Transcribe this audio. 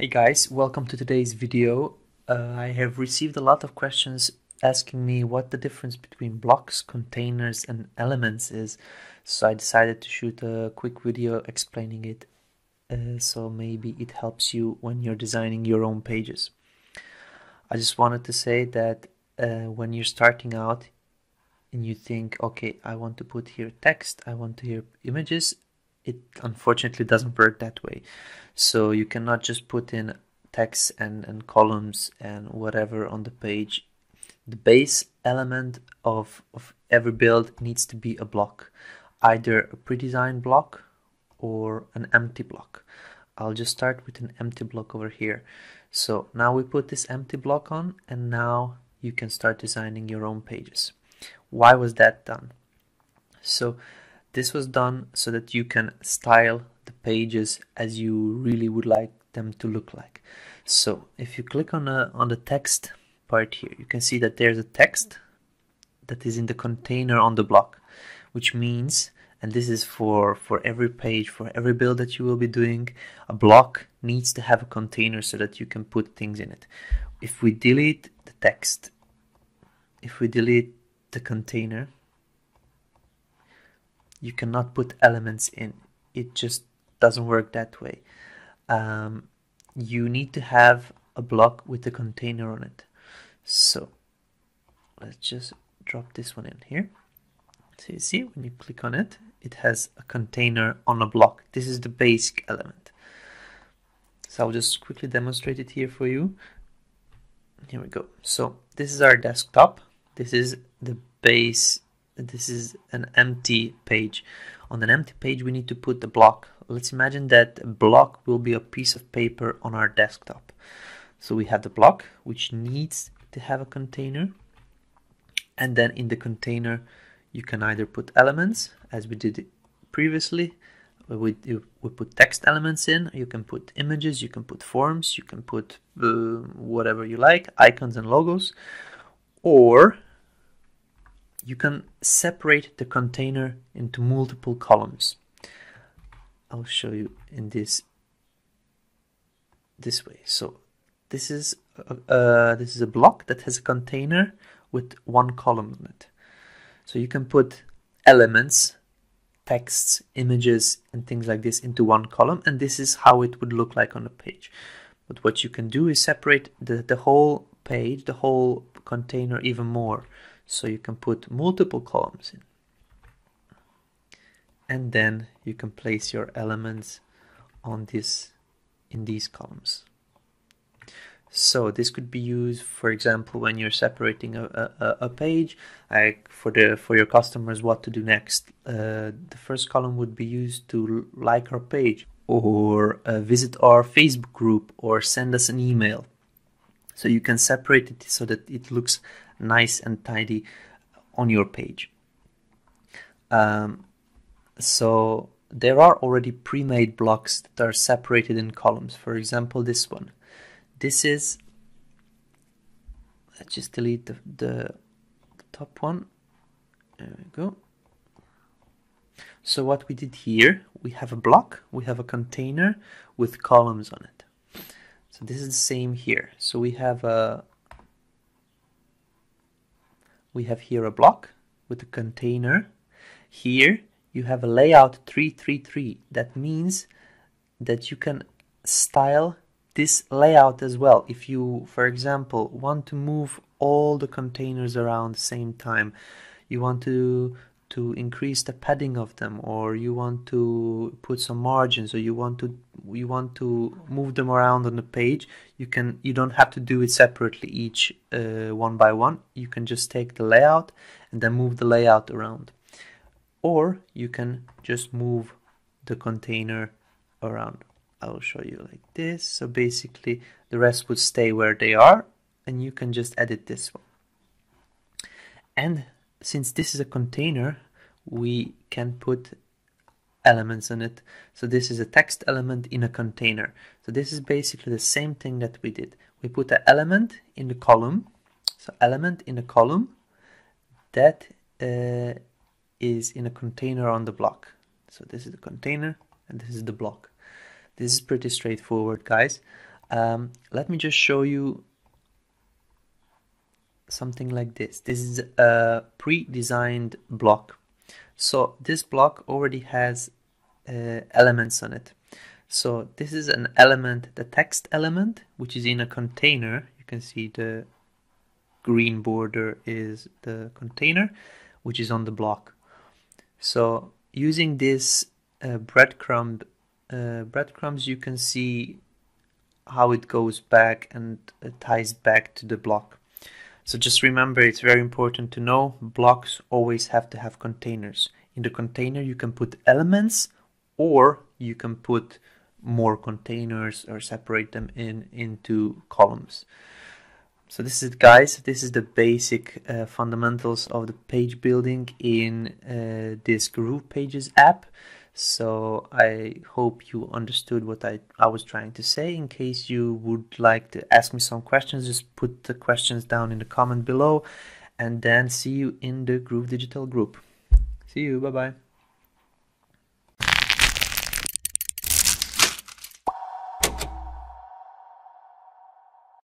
Hey guys, welcome to today's video. Uh, I have received a lot of questions asking me what the difference between blocks, containers and elements is. So I decided to shoot a quick video explaining it uh, so maybe it helps you when you're designing your own pages. I just wanted to say that uh, when you're starting out and you think, okay, I want to put here text, I want to hear images, it unfortunately doesn't work that way. So you cannot just put in text and, and columns and whatever on the page. The base element of, of every build needs to be a block, either a pre-designed block or an empty block. I'll just start with an empty block over here. So now we put this empty block on and now you can start designing your own pages. Why was that done? So this was done so that you can style the pages as you really would like them to look like. So if you click on, a, on the text part here, you can see that there's a text that is in the container on the block, which means, and this is for, for every page, for every build that you will be doing, a block needs to have a container so that you can put things in it. If we delete the text, if we delete the container, you cannot put elements in. It just doesn't work that way. Um, you need to have a block with a container on it. So let's just drop this one in here. So you see when you click on it, it has a container on a block. This is the basic element. So I'll just quickly demonstrate it here for you. Here we go. So this is our desktop. This is the base this is an empty page. On an empty page, we need to put the block. Let's imagine that a block will be a piece of paper on our desktop. So we have the block, which needs to have a container. And then in the container, you can either put elements, as we did previously. We, we put text elements in, you can put images, you can put forms, you can put uh, whatever you like, icons and logos. Or you can separate the container into multiple columns. I'll show you in this this way. So this is a, uh, this is a block that has a container with one column in it. So you can put elements, texts, images, and things like this into one column, and this is how it would look like on a page. But what you can do is separate the, the whole page, the whole container even more. So you can put multiple columns in. And then you can place your elements on this in these columns. So this could be used, for example, when you're separating a, a, a page, like for the for your customers, what to do next. Uh, the first column would be used to like our page, or uh, visit our Facebook group, or send us an email. So you can separate it so that it looks nice and tidy on your page. Um, so there are already pre-made blocks that are separated in columns. For example, this one. This is, let's just delete the, the top one. There we go. So what we did here, we have a block, we have a container with columns on it. So this is the same here. So we have a, we have here a block with a container. Here you have a layout 333. That means that you can style this layout as well. If you, for example, want to move all the containers around the same time, you want to to increase the padding of them or you want to put some margins or you want to you want to move them around on the page you can you don't have to do it separately each uh, one by one. You can just take the layout and then move the layout around. Or you can just move the container around. I'll show you like this. So basically the rest would stay where they are and you can just edit this one. And since this is a container, we can put elements in it. So this is a text element in a container. So this is basically the same thing that we did. We put an element in the column. So element in a column that uh, is in a container on the block. So this is the container and this is the block. This is pretty straightforward, guys. Um, let me just show you something like this. This is a pre-designed block. So this block already has uh, elements on it. So this is an element, the text element, which is in a container. You can see the green border is the container, which is on the block. So using this uh, breadcrumb uh, breadcrumbs, you can see how it goes back and uh, ties back to the block. So just remember, it's very important to know blocks always have to have containers. In the container, you can put elements or you can put more containers or separate them in into columns. So this is guys, this is the basic uh, fundamentals of the page building in uh, this Groove Pages app. So I hope you understood what I, I was trying to say. In case you would like to ask me some questions, just put the questions down in the comment below and then see you in the Groove Digital group. See you, bye bye.